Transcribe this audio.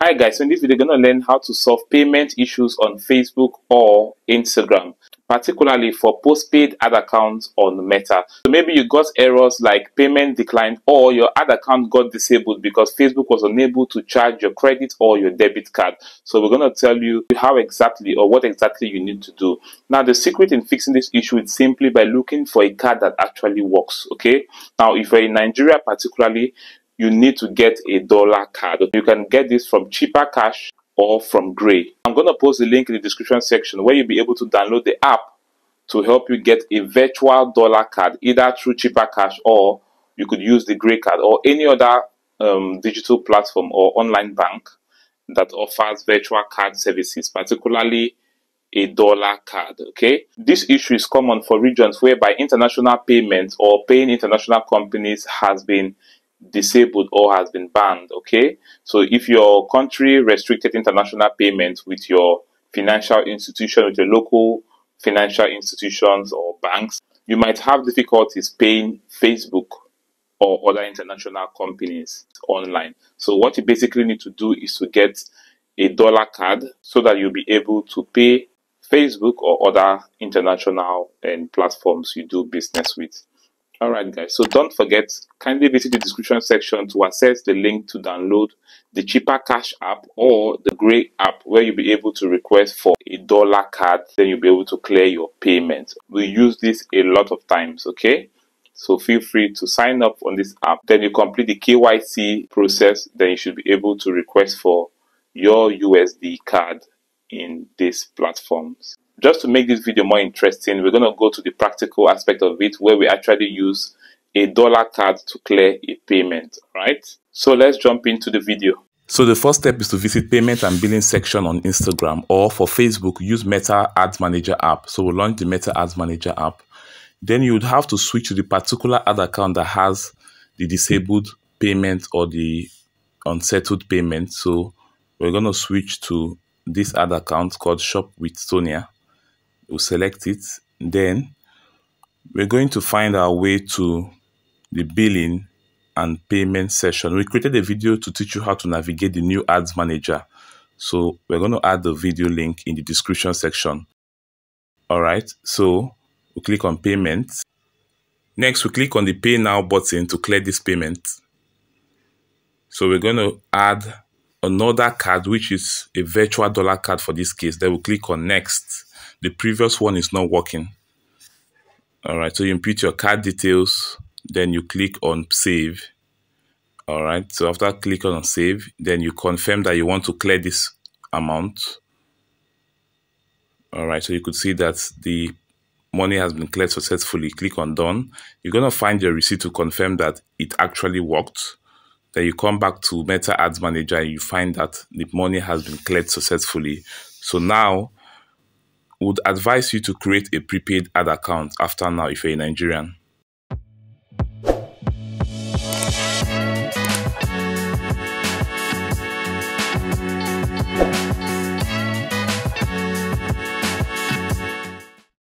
Hi guys, so in this video we're going to learn how to solve payment issues on Facebook or Instagram, particularly for postpaid ad accounts on Meta. So maybe you got errors like payment declined or your ad account got disabled because Facebook was unable to charge your credit or your debit card. So we're going to tell you how exactly or what exactly you need to do. Now the secret in fixing this issue is simply by looking for a card that actually works, okay? Now if you're in Nigeria particularly, you need to get a dollar card. You can get this from Chipper Cash or from Grey. I'm going to post the link in the description section where you'll be able to download the app to help you get a virtual dollar card either through Chipper Cash or you could use the Grey card or any other um, digital platform or online bank that offers virtual card services, particularly a dollar card. Okay, this issue is common for regions whereby international payments or paying international companies has been disabled or has been banned. Okay, so if your country restricted international payments with your financial institution, with your local financial institutions or banks, you might have difficulties paying Facebook or other international companies online. So what you basically need to do is to get a dollar card so that you'll be able to pay Facebook or other international and platforms you do business with. Alright guys, so don't forget, kindly visit the description section to access the link to download the Chipper Cash app or the Grey app where you'll be able to request for a dollar card, then you'll be able to clear your payment. We use this a lot of times, okay? So feel free to sign up on this app. Then you complete the KYC process, then you should be able to request for your USD card in these platforms just to make this video more interesting, we're going to go to the practical aspect of it where we actually use a dollar card to clear a payment, right? So let's jump into the video. So the first step is to visit payment and billing section on Instagram or for Facebook, use Meta Ads Manager app. So we'll launch the Meta Ads Manager app. Then you would have to switch to the particular ad account that has the disabled payment or the unsettled payment. So we're going to switch to this ad account called Shop with Sonia we'll select it. Then we're going to find our way to the billing and payment session. We created a video to teach you how to navigate the new ads manager. So we're going to add the video link in the description section. All right, so we click on payment. Next, we click on the pay now button to clear this payment. So we're going to add another card, which is a virtual dollar card for this case. Then we'll click on next the previous one is not working. All right, so you input your card details, then you click on save. All right, so after clicking on save, then you confirm that you want to clear this amount. All right, so you could see that the money has been cleared successfully. Click on done. You're going to find your receipt to confirm that it actually worked. Then you come back to Meta Ads Manager and you find that the money has been cleared successfully. So now would advise you to create a prepaid ad account after now if you're a Nigerian.